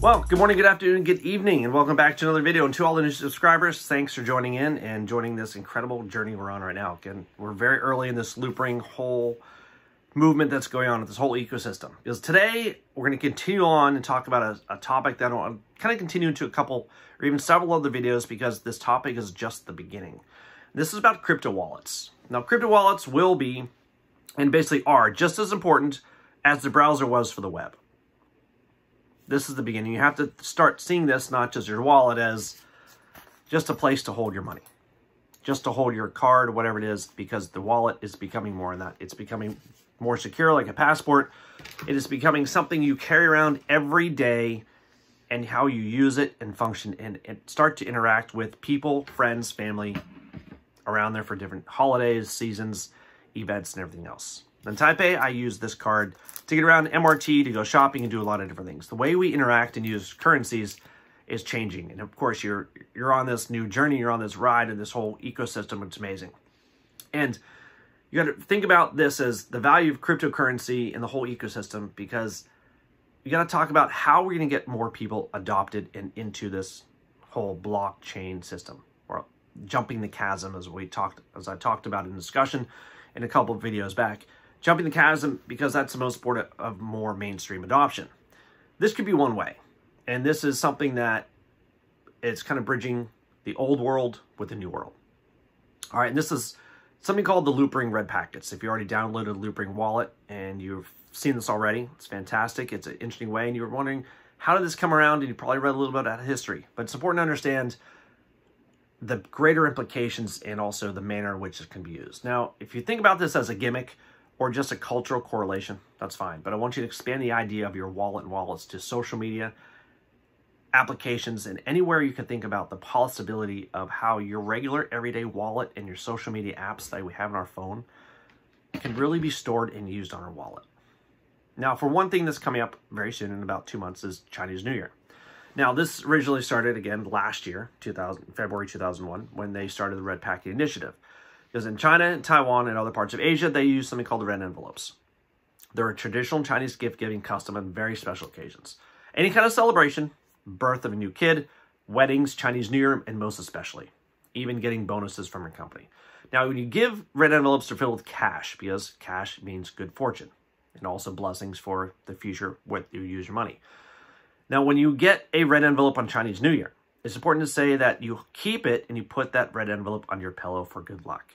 Well, good morning, good afternoon, good evening, and welcome back to another video. And to all the new subscribers, thanks for joining in and joining this incredible journey we're on right now. Again, we're very early in this loopring whole movement that's going on with this whole ecosystem. Because today, we're going to continue on and talk about a, a topic that I'll kind of continue into a couple or even several other videos because this topic is just the beginning. This is about crypto wallets. Now, crypto wallets will be, and basically are, just as important as the browser was for the web this is the beginning. You have to start seeing this not just your wallet as just a place to hold your money, just to hold your card, or whatever it is, because the wallet is becoming more than that. It's becoming more secure, like a passport. It is becoming something you carry around every day and how you use it and function and, and start to interact with people, friends, family around there for different holidays, seasons, events, and everything else. In Taipei, I use this card to get around MRT, to go shopping, and do a lot of different things. The way we interact and use currencies is changing. And of course, you're you're on this new journey, you're on this ride, and this whole ecosystem, it's amazing. And you got to think about this as the value of cryptocurrency and the whole ecosystem because you got to talk about how we're going to get more people adopted and into this whole blockchain system or jumping the chasm as we talked as I talked about in discussion in a couple of videos back jumping the chasm because that's the most important of more mainstream adoption. This could be one way, and this is something that it's kind of bridging the old world with the new world. All right, and this is something called the Loopring Red Packets. If you already downloaded Loopring Wallet and you've seen this already, it's fantastic. It's an interesting way, and you were wondering, how did this come around? And you probably read a little bit out of history. But it's important to understand the greater implications and also the manner in which it can be used. Now, if you think about this as a gimmick, or just a cultural correlation, that's fine. But I want you to expand the idea of your wallet and wallets to social media, applications, and anywhere you can think about the possibility of how your regular everyday wallet and your social media apps that we have on our phone can really be stored and used on our wallet. Now, for one thing that's coming up very soon in about two months is Chinese New Year. Now, this originally started again last year, 2000, February 2001, when they started the Red Packet Initiative. Because in China, Taiwan, and other parts of Asia, they use something called red envelopes. They're a traditional Chinese gift-giving custom on very special occasions. Any kind of celebration, birth of a new kid, weddings, Chinese New Year, and most especially, even getting bonuses from your company. Now, when you give red envelopes, they're filled with cash because cash means good fortune and also blessings for the future what you use your money. Now, when you get a red envelope on Chinese New Year, it's important to say that you keep it and you put that red envelope on your pillow for good luck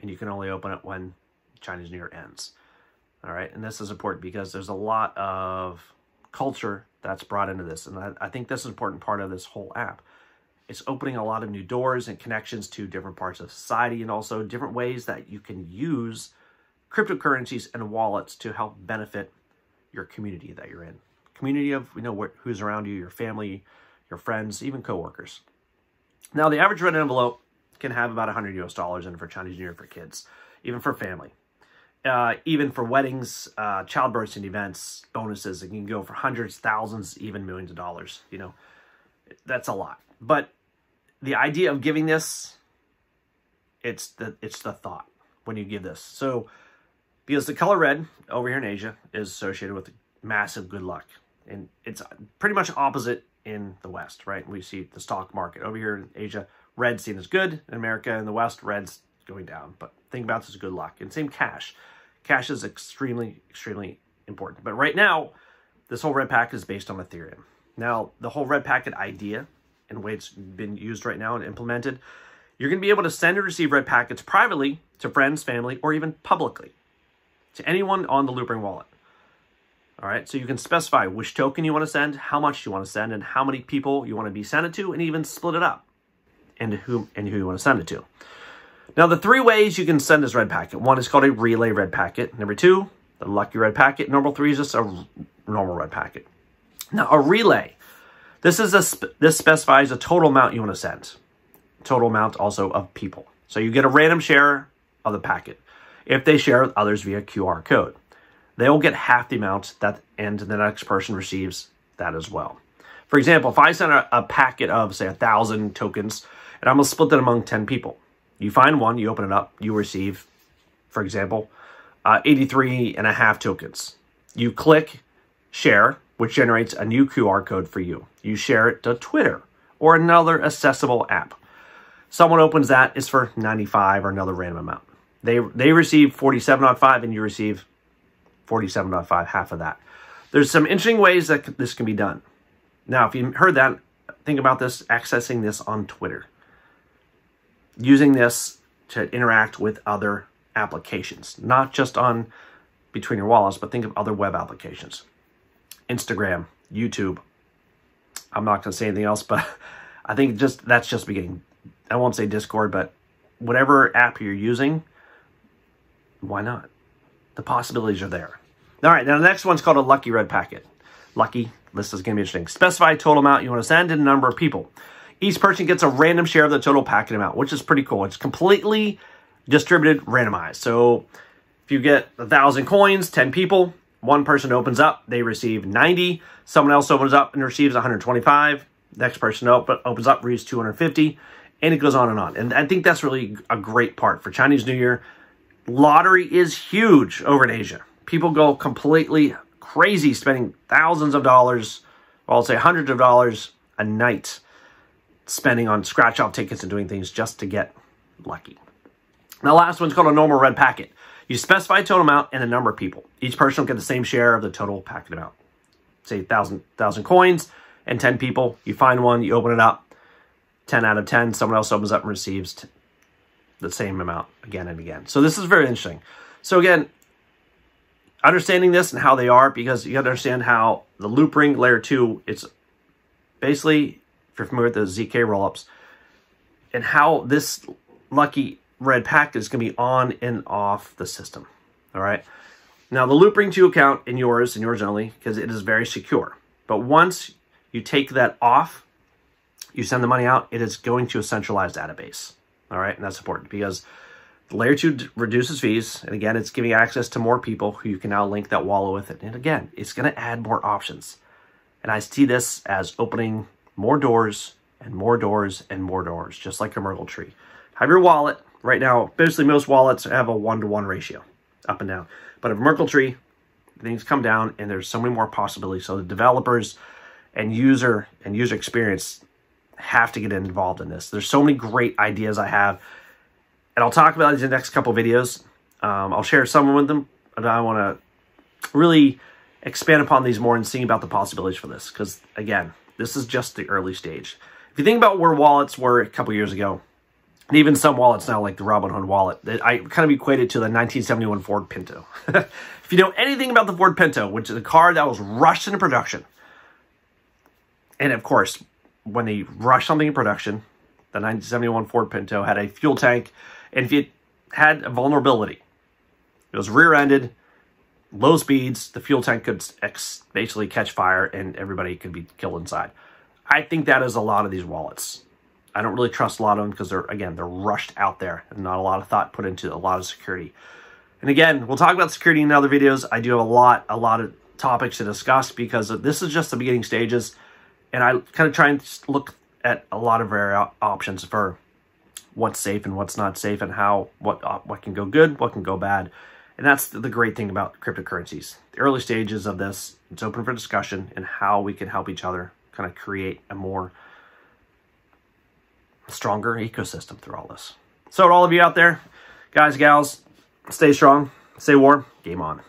and you can only open it when Chinese New Year ends. All right, and this is important because there's a lot of culture that's brought into this, and I, I think this is an important part of this whole app. It's opening a lot of new doors and connections to different parts of society and also different ways that you can use cryptocurrencies and wallets to help benefit your community that you're in. Community of, you know, who's around you, your family, your friends, even coworkers. Now, the average red envelope can have about 100 US dollars in for Chinese New Year for kids, even for family. Uh, even for weddings, uh, childbirths and events, bonuses, it can go for hundreds, thousands, even millions of dollars. You know, that's a lot. But the idea of giving this, it's the it's the thought when you give this. So, because the color red over here in Asia is associated with massive good luck, and it's pretty much opposite in the West, right? We see the stock market over here in Asia red seen as good. In America, and the West, red's going down. But think about this as good luck. And same cash. Cash is extremely, extremely important. But right now, this whole red packet is based on Ethereum. Now, the whole red packet idea and way it's been used right now and implemented, you're going to be able to send and receive red packets privately to friends, family, or even publicly to anyone on the Loopring wallet. All right, so you can specify which token you want to send, how much you want to send, and how many people you want to be sent it to, and even split it up and who and who you want to send it to. Now, the three ways you can send this red packet. One is called a relay red packet. Number two, the lucky red packet. Number three is just a normal red packet. Now, a relay. This is a this specifies a total amount you want to send. Total amount also of people. So you get a random share of the packet. If they share with others via QR code, they will get half the amount that and the next person receives that as well. For example, if I send a, a packet of say a thousand tokens and I'm going to split that among 10 people. You find one, you open it up, you receive, for example, uh, 83 and a half tokens. You click share, which generates a new QR code for you. You share it to Twitter or another accessible app. Someone opens that, it's for 95 or another random amount. They, they receive 47.5 and you receive 47.5, half of that. There's some interesting ways that this can be done. Now, if you heard that, think about this, accessing this on Twitter. Using this to interact with other applications, not just on between your wallets, but think of other web applications. Instagram, YouTube. I'm not going to say anything else, but I think just that's just beginning. I won't say Discord, but whatever app you're using, why not? The possibilities are there. All right, now the next one's called a Lucky Red Packet. Lucky, this is going to be interesting. Specify total amount you want to send and number of people. Each person gets a random share of the total packet amount, which is pretty cool. It's completely distributed, randomized. So if you get a thousand coins, 10 people, one person opens up, they receive 90. Someone else opens up and receives 125. Next person op opens up, receives 250. And it goes on and on. And I think that's really a great part for Chinese New Year. Lottery is huge over in Asia. People go completely crazy spending thousands of dollars, well, I'll say hundreds of dollars a night spending on scratch off tickets and doing things just to get lucky. The last one's called a normal red packet. You specify a total amount and the number of people. Each person will get the same share of the total packet amount. Say 1,000 thousand coins and 10 people. You find one, you open it up. 10 out of 10, someone else opens up and receives the same amount again and again. So this is very interesting. So again, understanding this and how they are, because you understand how the Loopring layer 2, it's basically, you're familiar with those ZK rollups, and how this lucky red packet is going to be on and off the system. All right. Now, the Loopring 2 account in yours and yours only, because it is very secure. But once you take that off, you send the money out, it is going to a centralized database. All right. And that's important because layer 2 reduces fees. And again, it's giving access to more people who you can now link that wallet with it. And again, it's going to add more options. And I see this as opening more doors and more doors and more doors, just like a Merkle tree. Have your wallet, Right now, basically most wallets have a one-to-one -one ratio, up and down. But a Merkle Tree, things come down and there's so many more possibilities. So the developers and user and user experience have to get involved in this. There's so many great ideas I have. And I'll talk about these in the next couple videos. Um, I'll share some with them. But I want to really expand upon these more and see about the possibilities for this. Because, again, this is just the early stage. If you think about where wallets were a couple years ago, and even some wallets now, like the Robinhood wallet, I kind of equate it to the 1971 Ford Pinto. if you know anything about the Ford Pinto, which is a car that was rushed into production, and of course, when they rush something in production, the 1971 Ford Pinto had a fuel tank, and if it had a vulnerability, it was rear-ended, low speeds, the fuel tank could basically catch fire, and everybody could be killed inside. I think that is a lot of these wallets. I don't really trust a lot of them because they're, again, they're rushed out there and not a lot of thought put into a lot of security. And again, we'll talk about security in other videos. I do have a lot, a lot of topics to discuss because this is just the beginning stages. And I kind of try and look at a lot of our options for what's safe and what's not safe and how, what, uh, what can go good, what can go bad. And that's the great thing about cryptocurrencies. The early stages of this, it's open for discussion and how we can help each other kind of create a more stronger ecosystem through all this. So to all of you out there, guys, gals, stay strong, stay warm, game on.